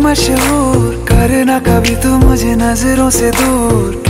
मशहूर। करना कभी तू मुझे नज़रों से दूर।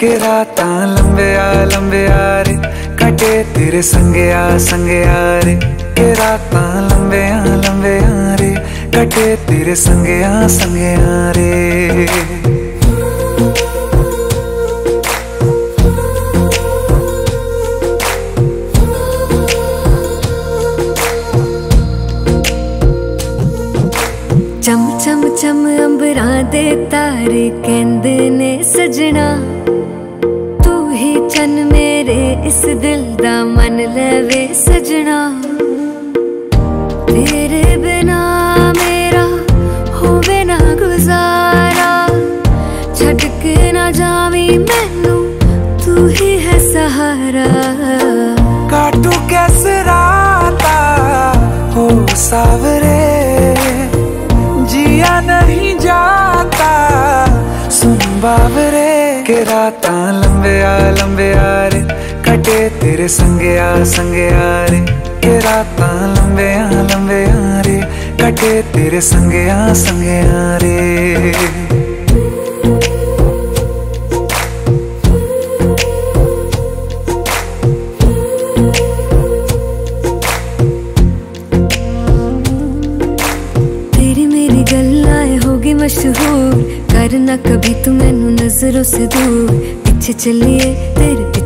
के रात लंबे आ लंबे आ रे कटे तेरे संगे आ संगे आ रे के रात लंबे आ लंबे आ रे कटे तेरे संगे आ संगे आ रे ਚਮ ਚਮ ਚਮ ਅੰਬਰਾਂ ਦੇ ਤਾਰੇ ਕਹਿੰਦੇ ਨੇ ਸਜਣਾ ਤੂੰ ਹੀ ਚੰਨ ਮੇਰੇ ਇਸ ਦਿਲ ਦਾ ਮਨ ਲਵੇ ਸਜਣਾ। ਤੇਰੇ ਬਿਨਾ ਮੇਰਾ ਹੋਵੇ ਨਾ ਗੁਜ਼ਾਰਾ। ਛੱਡ ਕੇ ਨਾ ਜਾਵੀਂ ਮੈਨੂੰ, ਤੂੰ ਹੀ ਹੈ ਸਹਾਰਾ। ਕਾਟੂ ਕੈਸੇ ਰਾਤਾ ਹੋ ਸਾਵਰੇ, ਜੀਆ ਨਹੀਂ ਜਾਤਾ। ਸੁਣ ਬਾਵਰੇ ਕਿ ਰਾਤਾਂ ਲੰਬਿਆ ਲੰਬਿਆ कटे तेरे संगे आ रे। के रात लंबे आ लंबे आ रे। कटे, तेरे संगे आ रे। मशहूर। करना कभी तू मैनू नज़रों से दूर। पीछे चलिए, तेरे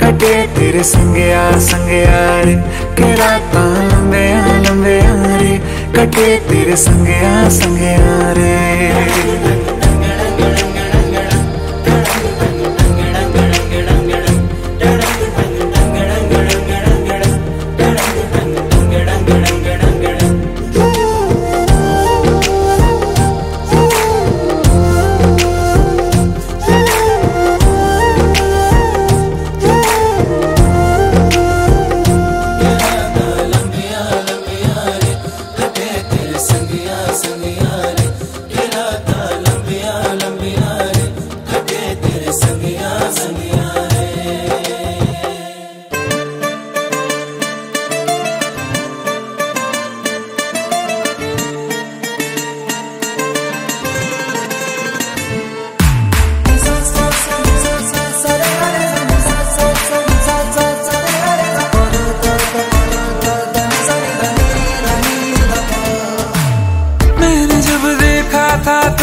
कटे तेरे संगया आ संगे आ रे। के रात लंबे आ रे। कटे तेरे संगे आ संगे आ रे।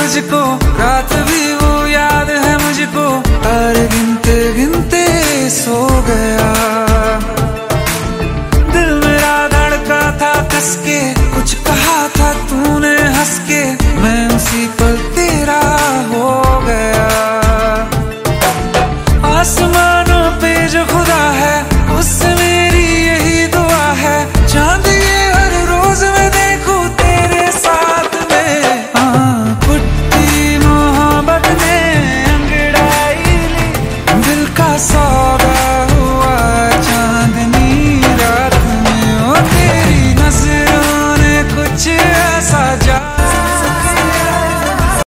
तुझको रात भी वो याद है मुझको। हर गिनते गिनते सो गया। दिल मेरा धड़का था कसके कुछ कहा था तूने हंस के।